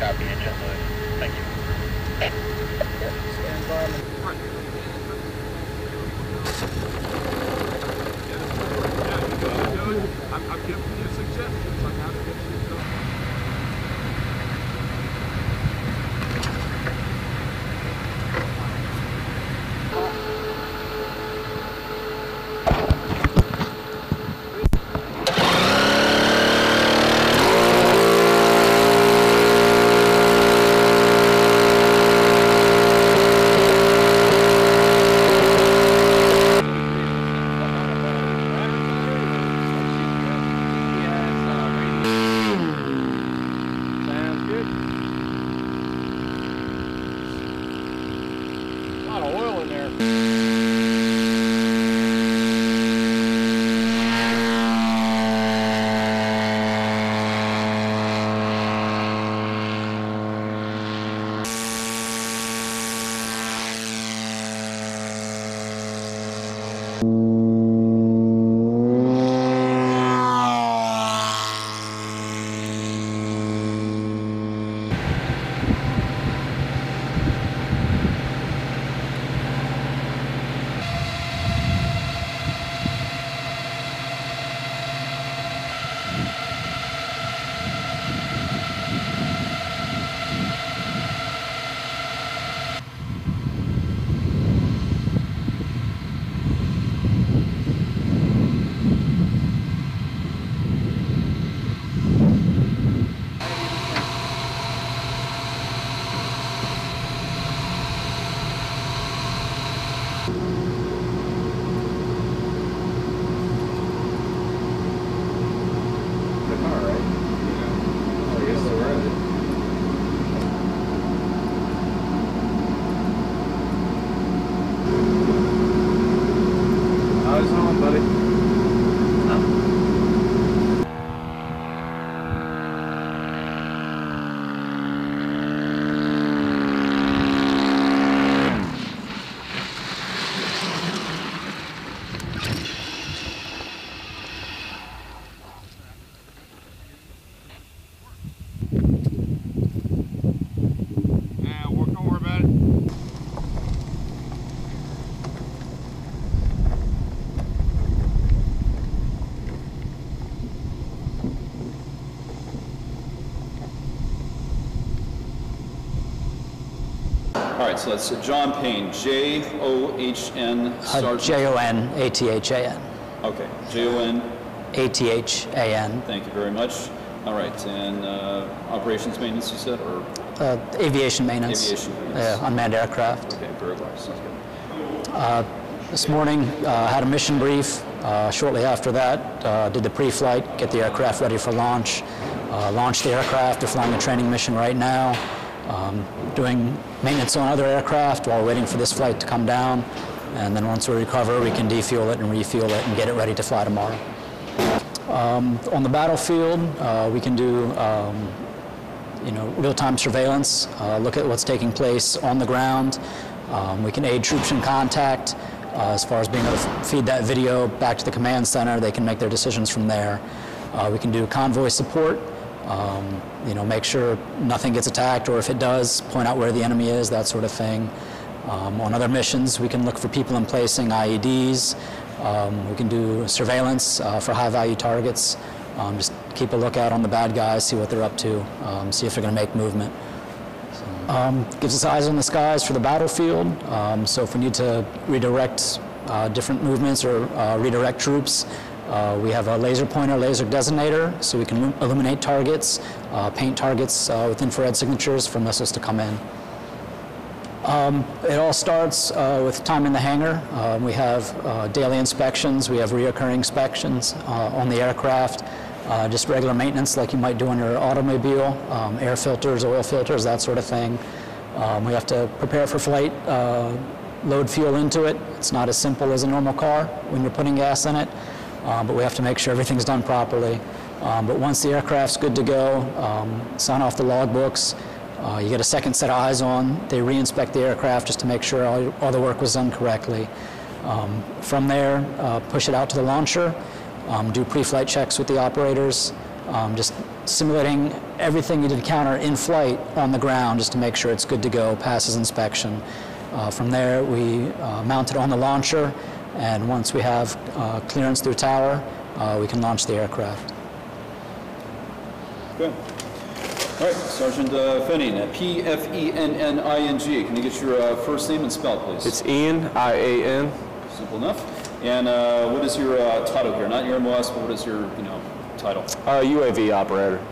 Copy, engine load. Thank you. Stand by. I'm, I'm giving you suggestions on how to get shit done. Good. A lot of oil in there. All right, so that's John Payne, J-O-H-N, Uh, J-O-N-A-T-H-A-N. Okay, J-O-N, A-T-H-A-N. thank you very much. All right, and uh, operations maintenance, you said, or, Uh, Aviation maintenance. Aviation maintenance. Uh, Unmanned aircraft. okay, very well, sounds good. This morning, uh, had a mission brief. Uh, Shortly after that, uh, did the pre-flight, get the aircraft ready for launch. Uh, Launched the aircraft, they're flying a training mission right now. Um, Doing maintenance on other aircraft while waiting for this flight to come down. And then once we recover, we can defuel it and refuel it and get it ready to fly tomorrow. Um, On the battlefield, uh, we can do um, you know, real-time surveillance, uh, look at what's taking place on the ground. Um, we can aid troops in contact uh, as far as being able to feed that video back to the command center. They can make their decisions from there. Uh, we can do convoy support, um, you know, make sure nothing gets attacked, or if it does, point out where the enemy is, that sort of thing. Um, on other missions, we can look for people in placing IEDs. Um, we can do surveillance uh, for high-value targets. Um, just keep a lookout on the bad guys, see what they're up to, um, see if they're going to make movement. So, um, gives us eyes on the skies for the battlefield. So if we need to redirect uh, different movements or uh, redirect troops, uh, we have a laser pointer, laser designator, so we can illuminate targets, uh, paint targets uh, with infrared signatures for missiles to come in. It all starts uh, with time in the hangar. Uh, we have uh, daily inspections, we have reoccurring inspections uh, on the aircraft, just regular maintenance like you might do on your automobile, um, air filters, oil filters, that sort of thing. Um, we have to prepare for flight, load fuel into it. It's not as simple as a normal car when you're putting gas in it, uh, but we have to make sure everything's done properly. Um, but once the aircraft's good to go, um, sign off the logbooks, uh, you get a second set of eyes on. They re-inspect the aircraft just to make sure all, all the work was done correctly. Um, from there, uh, push it out to the launcher, um, do pre-flight checks with the operators, um, just simulating everything you'd encounter in flight on the ground just to make sure it's good to go, passes inspection. Uh, from there, we uh, mount it on the launcher, and once we have uh, clearance through tower, uh, we can launch the aircraft. Good. All right, Sergeant uh, Pfenning, uh, P-F-E-N-N-I-N-G. Can you get your uh, first name and spell, please? It's Ian, I-A-N. Simple enough. And uh, what is your uh, title here? Not your MOS, but what is your, you know, title? Uh, UAV operator.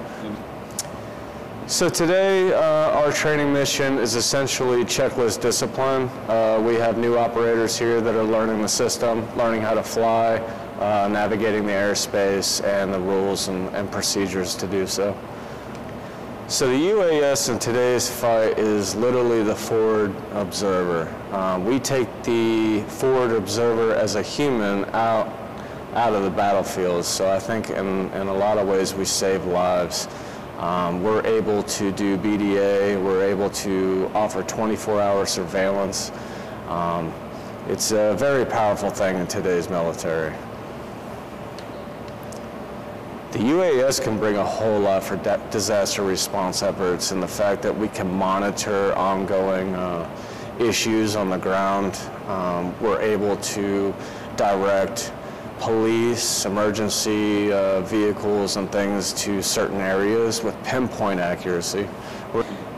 So today, uh, our training mission is essentially checklist discipline. Uh, we have new operators here that are learning the system, learning how to fly, uh, navigating the airspace, and the rules and, and procedures to do so. So the UAS in today's fight is literally the forward observer. Um, we take the forward observer as a human out out of the battlefield. So I think in, in a lot of ways we save lives. Um, we're able to do BDA. We're able to offer 24-hour surveillance. Um, it's a very powerful thing in today's military. The UAS can bring a whole lot for disaster response efforts and the fact that we can monitor ongoing uh, issues on the ground. Um, we're able to direct police, emergency uh, vehicles, and things to certain areas with pinpoint accuracy.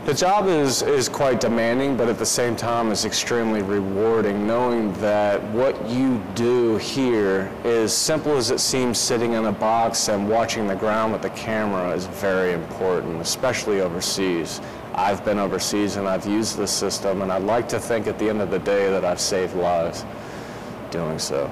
The job is, is quite demanding, but at the same time is extremely rewarding knowing that what you do here is simple as it seems sitting in a box and watching the ground with the camera is very important, especially overseas. I've been overseas and I've used this system and I'd like to think at the end of the day that I've saved lives doing so.